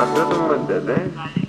А кто там отдаст, да?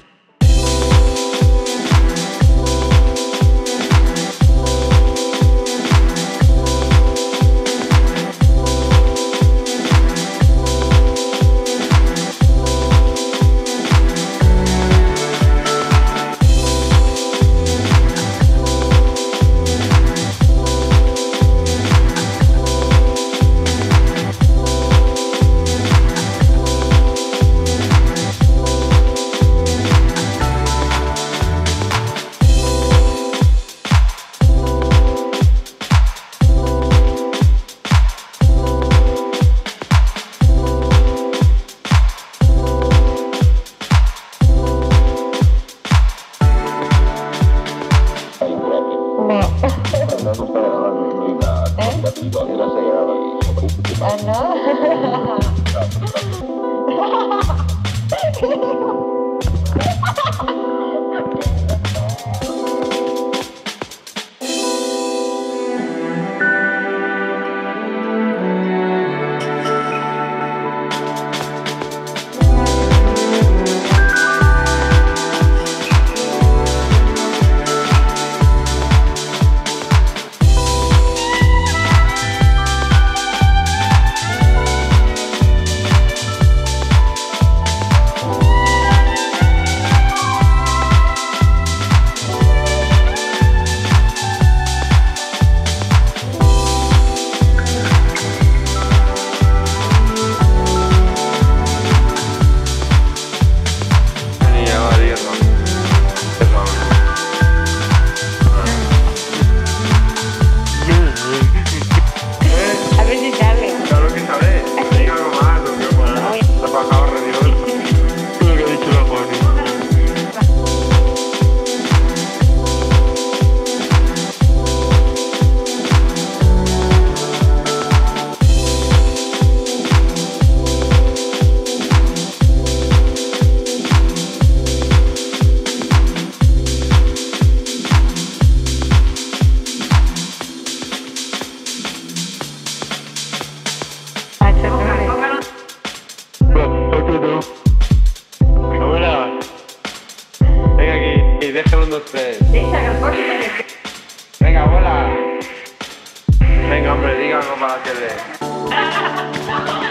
Eh? Ano? dos, tres. Venga, abuela. Venga, hombre, algo para hacerle.